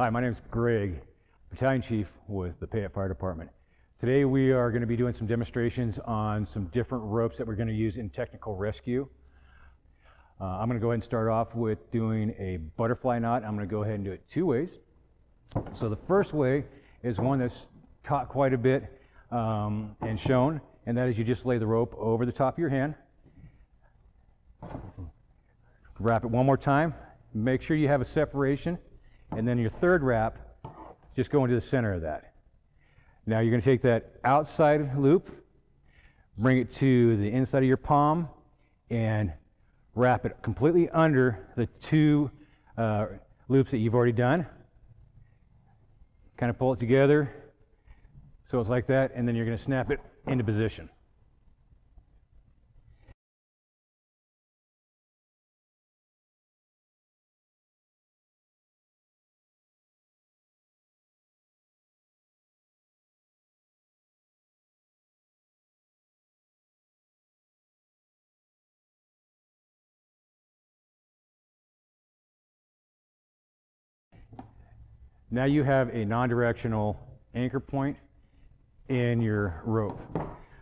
Hi, my name is Greg, Battalion Chief with the Payette Fire Department. Today we are going to be doing some demonstrations on some different ropes that we're going to use in technical rescue. Uh, I'm going to go ahead and start off with doing a butterfly knot. I'm going to go ahead and do it two ways. So the first way is one that's taught quite a bit um, and shown, and that is you just lay the rope over the top of your hand. Wrap it one more time. Make sure you have a separation. And then your third wrap, just go into the center of that. Now you're going to take that outside loop, bring it to the inside of your palm, and wrap it completely under the two uh, loops that you've already done. Kind of pull it together so it's like that, and then you're going to snap it into position. Now you have a non-directional anchor point in your rope.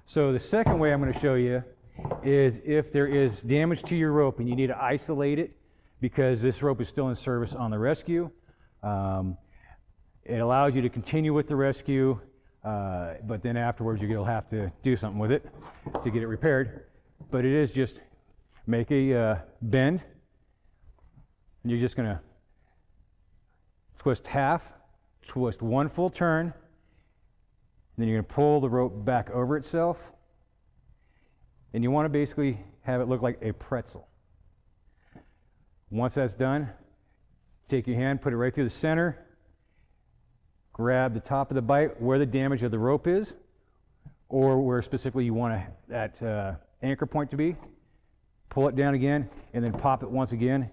So the second way I'm going to show you is if there is damage to your rope and you need to isolate it because this rope is still in service on the rescue. Um, it allows you to continue with the rescue, uh, but then afterwards you'll have to do something with it to get it repaired. But it is just make a uh, bend, and you're just going to twist half, twist one full turn, then you're going to pull the rope back over itself. And you want to basically have it look like a pretzel. Once that's done, take your hand, put it right through the center, grab the top of the bight where the damage of the rope is, or where specifically you want that uh, anchor point to be. Pull it down again, and then pop it once again,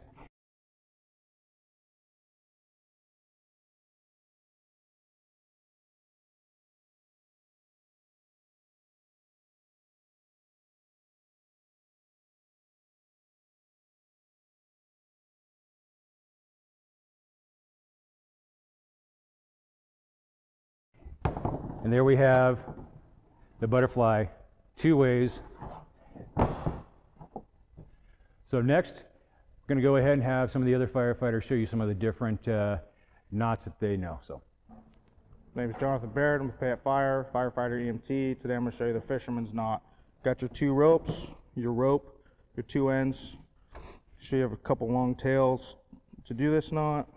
And there we have the butterfly two ways. So next, we're going to go ahead and have some of the other firefighters show you some of the different uh, knots that they know. So, My name is Jonathan Barrett. I'm a Payette Fire, firefighter EMT. Today I'm going to show you the fisherman's knot. Got your two ropes, your rope, your two ends. Show you have a couple long tails. To do this knot,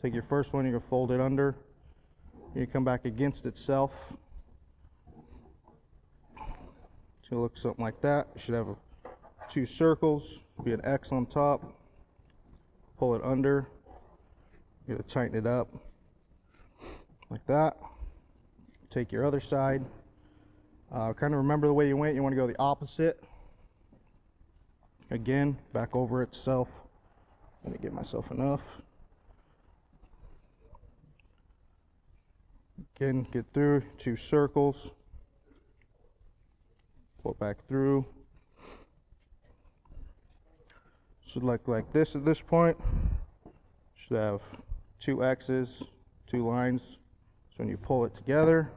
take your first one, you're going to fold it under. You come back against itself. So look something like that. You should have a, two circles, be an X on top. Pull it under. You gotta tighten it up like that. Take your other side. Uh, kind of remember the way you went. You want to go the opposite. Again, back over itself. Let me get myself enough. Again, get through two circles. Pull back through. Should look like this at this point. Should have two X's, two lines. So when you pull it together,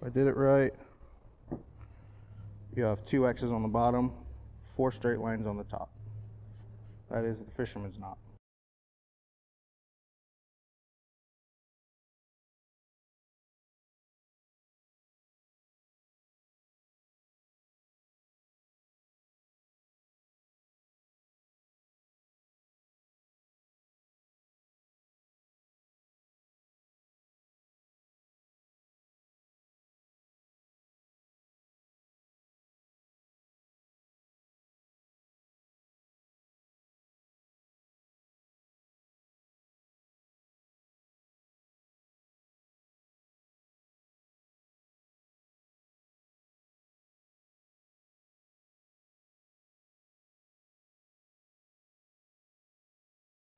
if I did it right, you have two X's on the bottom, four straight lines on the top. That is the fisherman's knot.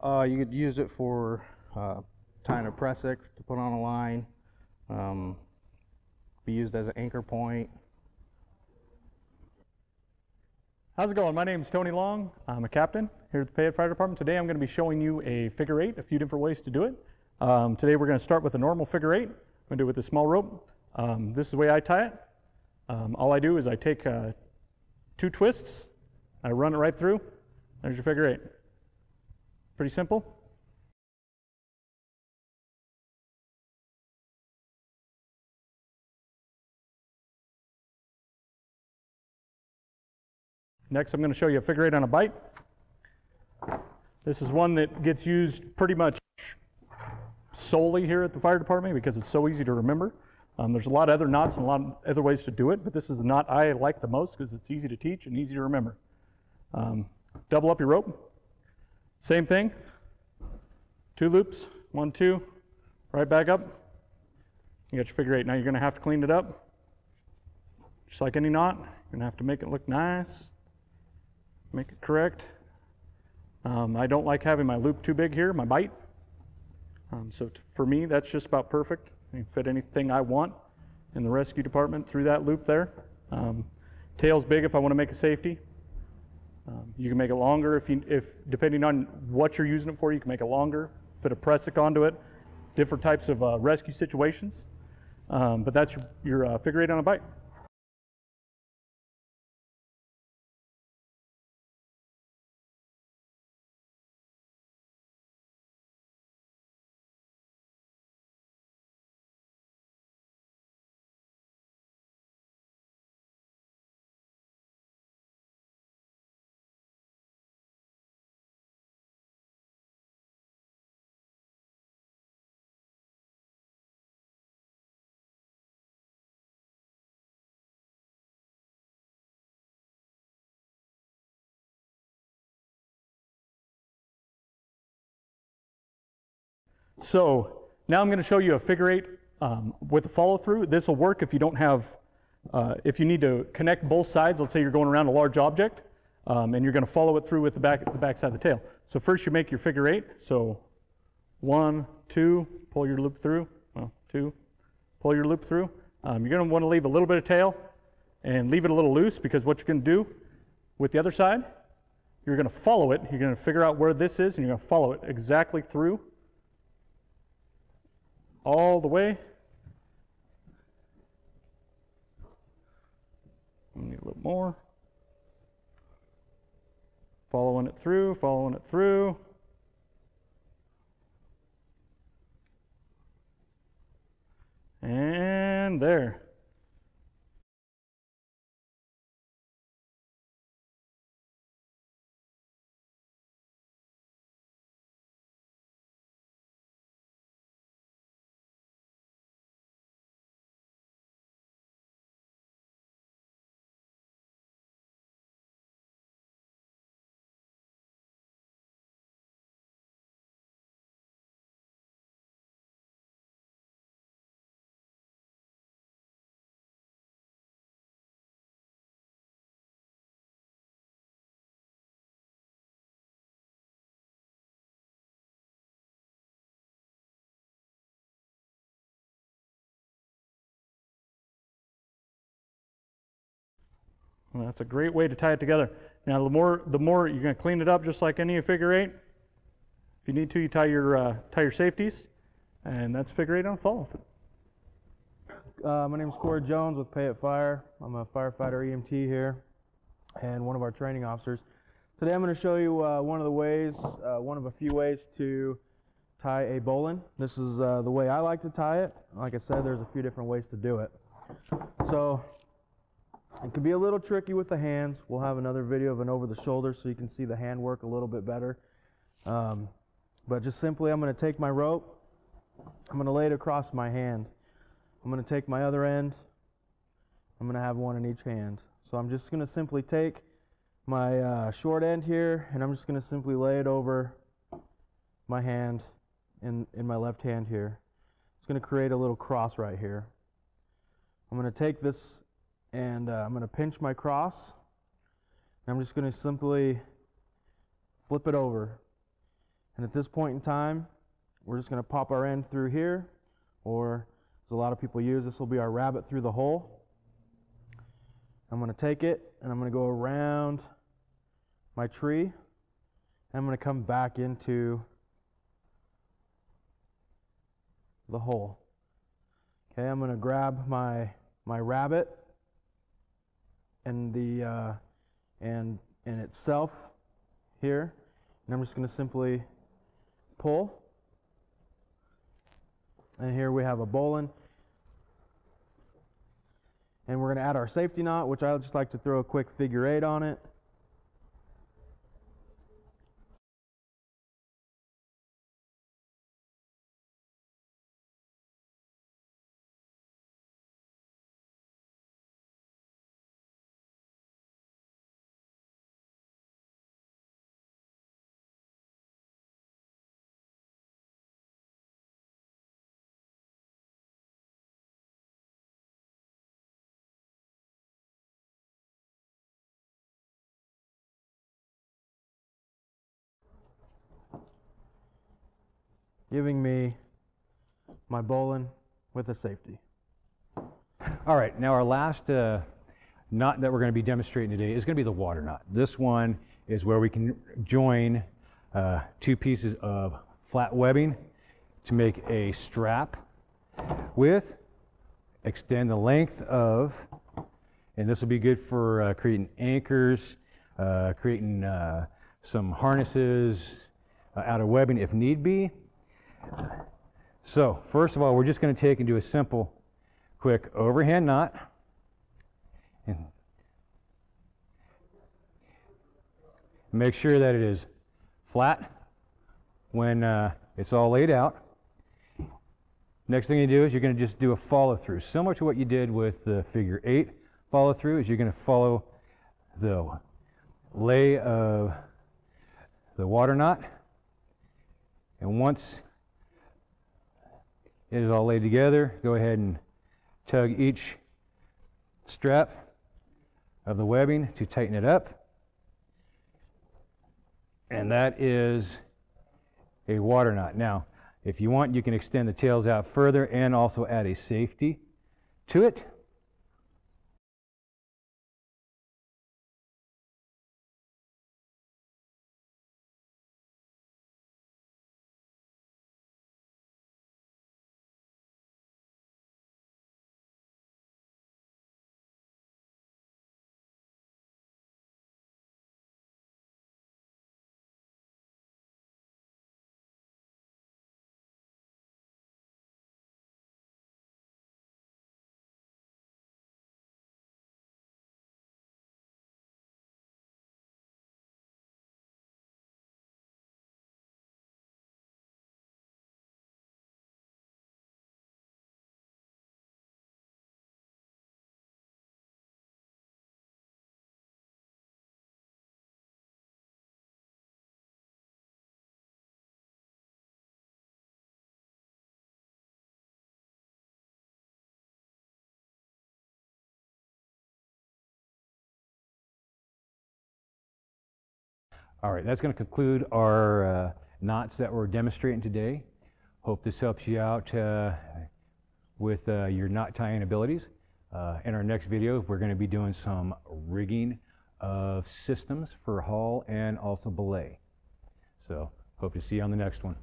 Uh, you could use it for uh, tying a prusik to put on a line. Um, be used as an anchor point. How's it going? My name is Tony Long. I'm a captain here at the Payette Fire Department. Today I'm going to be showing you a figure eight, a few different ways to do it. Um, today we're going to start with a normal figure eight. I'm going to do it with a small rope. Um, this is the way I tie it. Um, all I do is I take uh, two twists, I run it right through. There's your figure eight. Pretty simple. Next, I'm going to show you a figure eight on a bight. This is one that gets used pretty much solely here at the fire department because it's so easy to remember. Um, there's a lot of other knots and a lot of other ways to do it, but this is the knot I like the most because it's easy to teach and easy to remember. Um, double up your rope. Same thing. Two loops, one, two, right back up. You got your figure eight. Now you're going to have to clean it up. Just like any knot, you're going to have to make it look nice make it correct. Um, I don't like having my loop too big here, my bight. Um, so for me, that's just about perfect. I can fit anything I want in the rescue department through that loop there. Um, tail's big if I want to make a safety. Um, you can make it longer if you, if depending on what you're using it for, you can make it longer. put a prusik onto it. Different types of uh, rescue situations. Um, but that's your, your uh, figure eight on a bight. So now I'm going to show you a figure eight um, with a follow through. This will work if you don't have, uh, if you need to connect both sides. Let's say you're going around a large object um, and you're going to follow it through with the back, the back side of the tail. So first you make your figure eight. So one, two, pull your loop through. Well, two, pull your loop through. Um, you're going to want to leave a little bit of tail and leave it a little loose because what you're going to do with the other side, you're going to follow it. You're going to figure out where this is and you're going to follow it exactly through all the way. Need a little more. Following it through, following it through. And there. Well, that's a great way to tie it together. Now, the more the more you're going to clean it up, just like any figure eight. If you need to, you tie your uh, tie your safeties, and that's figure eight on follow. Uh, my name is Corey Jones with Payette Fire. I'm a firefighter EMT here and one of our training officers. Today I'm going to show you uh, one of the ways, uh, one of a few ways to tie a bowline. This is uh, the way I like to tie it. Like I said, there's a few different ways to do it. So it can be a little tricky with the hands. We'll have another video of an over the shoulder so you can see the hand work a little bit better. Um, but just simply, I'm going to take my rope, I'm going to lay it across my hand. I'm going to take my other end, I'm going to have one in each hand. So I'm just going to simply take my uh, short end here and I'm just going to simply lay it over my hand in, in my left hand here. It's going to create a little cross right here. I'm going to take this and uh, I'm going to pinch my cross. And I'm just going to simply flip it over. And at this point in time, we're just going to pop our end through here, or as a lot of people use, this will be our rabbit through the hole. I'm going to take it and I'm going to go around my tree. and I'm going to come back into the hole. Okay, I'm going to grab my my rabbit and the uh, and and itself here, and I'm just going to simply pull. And here we have a bowline. And we're going to add our safety knot, which I just like to throw a quick figure eight on it. Giving me my bowline with a safety. All right, now our last uh, knot that we're going to be demonstrating today is going to be the water knot. This one is where we can join uh, two pieces of flat webbing to make a strap with, extend the length of, and this will be good for uh, creating anchors, uh, creating uh, some harnesses uh, out of webbing if need be. So first of all, we're just going to take and do a simple, quick overhand knot. And make sure that it is flat when uh, it's all laid out. Next thing you do is you're going to just do a follow through, similar to what you did with the figure eight follow through. Is you're going to follow the lay of the water knot, and once it is all laid together. Go ahead and tug each strap of the webbing to tighten it up. And that is a water knot. Now, if you want, you can extend the tails out further and also add a safety to it. All right, that's going to conclude our uh, knots that we're demonstrating today. Hope this helps you out uh, with uh, your knot tying abilities. Uh, in our next video, we're going to be doing some rigging of systems for haul and also belay. So hope to see you on the next one.